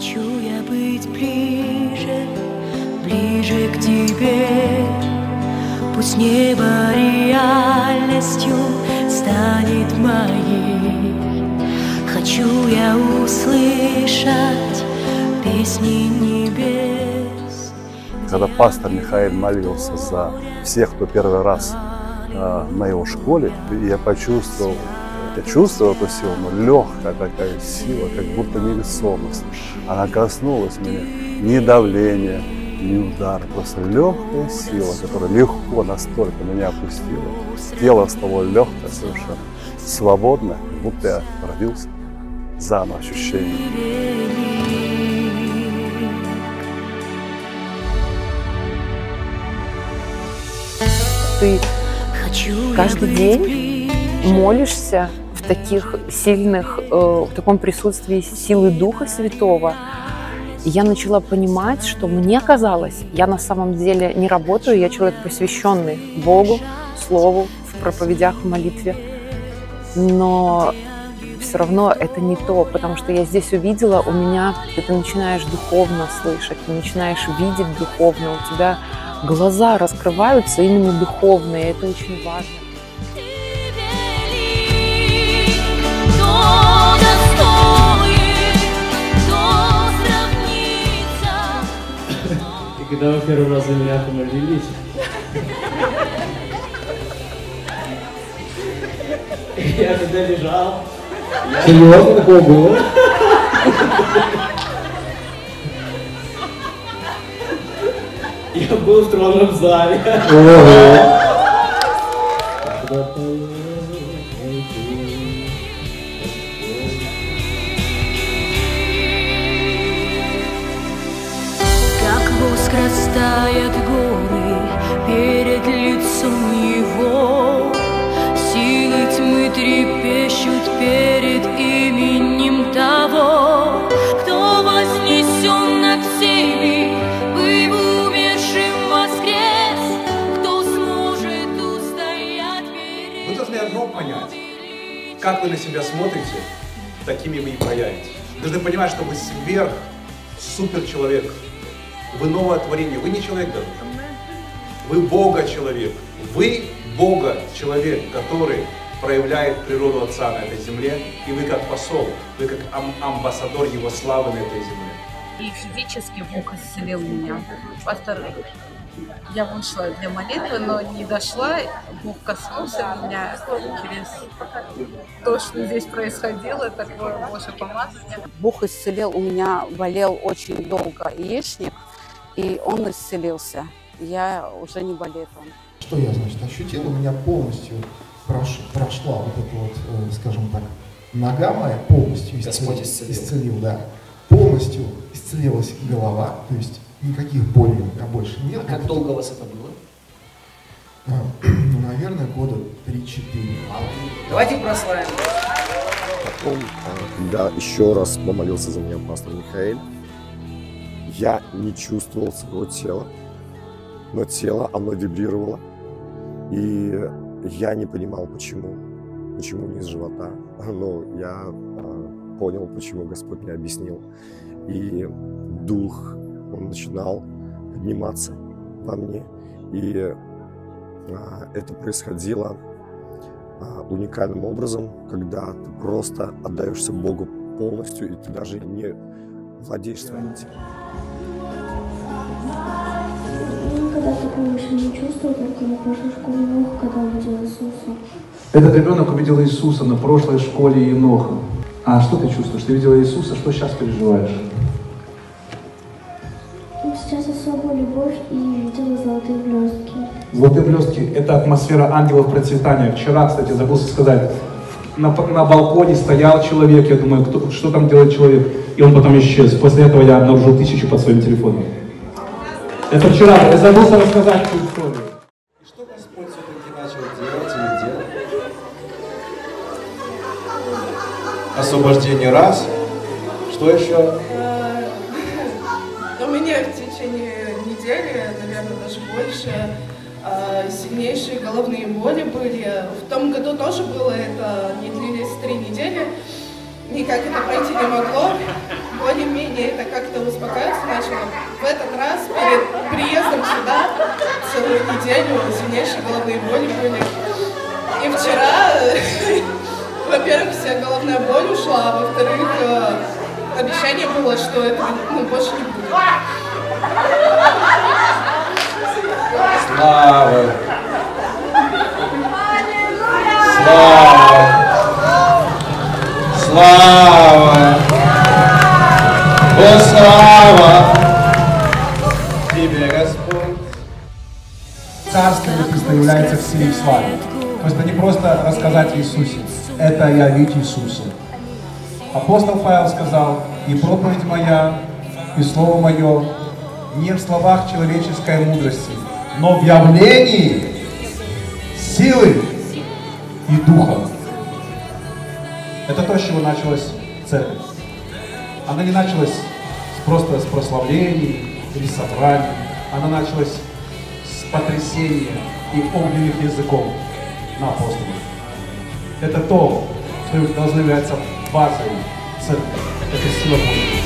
Хочу я быть ближе, ближе к тебе. Пусть небо реальностью станет моей. Хочу я услышать песни небес. Когда пастор Михаил молился за всех, кто первый раз э, на его школе, я почувствовал, я чувствовал эту силу, но легкая такая сила, как будто невесомость. Она коснулась меня. Ни давления, ни удара, просто легкая сила, которая легко настолько меня опустила. Тело стало легкое совершенно, свободное, будто я родился заново ощущение. Ты каждый день молишься таких сильных, э, в таком присутствии силы Духа Святого. Я начала понимать, что мне казалось, я на самом деле не работаю, я человек посвященный Богу, Слову, в проповедях, в молитве. Но все равно это не то, потому что я здесь увидела, у меня ты начинаешь духовно слышать, ты начинаешь видеть духовно, у тебя глаза раскрываются именно духовные, это очень важно. И когда вы первый раз за меня помолились, я тогда лежал. Серьезно такое было? Я был в тронном зале. Как воск растает горы перед лицом его, Силы тьмы трепещут перед именем того, Кто вознесен над всеми, Вы должны одно понять. Как вы на себя смотрите, такими вы и появитесь. Вы должны понимать, что вы сверх, супер человек. Вы новое творение. Вы не человек даже. Вы Бога человек. Вы Бога человек, который проявляет природу Отца на этой земле. И вы как посол, вы как ам- амбассадор Его славы на этой земле. и физически Бог исцелил меня. Пастор, я вышла для молитвы, но не дошла. Бог коснулся меня через то, что здесь происходило, такое Божье помазание. Бог исцелил, у меня болел очень долго яичник, и он исцелился. Я уже не болею. Что я, значит, ощутил? У меня полностью прош- прошла вот эта вот, э, скажем так, нога моя полностью Господь исцелил, исцелил. да. Полностью исцелилась голова, то есть никаких болей у меня больше нет. А как долго у вас это было? А, Ну, наверное, года 3-4. Давайте прославим. Потом, а, когда еще раз помолился за меня пастор Михаил, я не чувствовал своего тела, но тело, оно вибрировало, и я не понимал, почему, почему не живота, но я а, понял, почему Господь мне объяснил, и дух, он начинал подниматься во мне, и а, это происходило а, уникальным образом, когда ты просто отдаешься Богу полностью, и ты даже не владеешь своим телом. Никогда такого еще не чувствовал, только на прошлой школе Ноха, когда увидел Иисуса. Этот ребенок увидел Иисуса на прошлой школе Еноха. А что ты чувствуешь? Ты видела Иисуса, что сейчас переживаешь? Ну, сейчас особую любовь и видела золотые блестки. Золотые блестки – это атмосфера ангелов процветания. Вчера, кстати, забыл сказать, на, на балконе стоял человек, я думаю, кто, что там делает человек, и он потом исчез. После этого я обнаружил тысячу под своим телефоном. Это вчера, я забыл рассказать эту историю. Освобождение раз. Что еще? Сильнейшие головные боли были. В том году тоже было это, не длились три недели. Никак это пройти не могло. более-менее это как-то успокаиваться начало. В этот раз перед приездом сюда целую неделю сильнейшие головные боли были. И вчера, во-первых, вся головная боль ушла, а во-вторых, э, обещание было, что это ну, больше не будет. Является в силе и славе. То есть это не просто рассказать Иисусе, это явить Иисуса. Апостол Павел сказал, и проповедь моя, и слово мое не в словах человеческой мудрости, но в явлении силы и духа. Это то, с чего началась церковь. Она не началась просто с прославлений или собраний. Она началась с потрясения и огненных языков на апостолов. Это то, что должно являться базой церкви. Это сила Божья.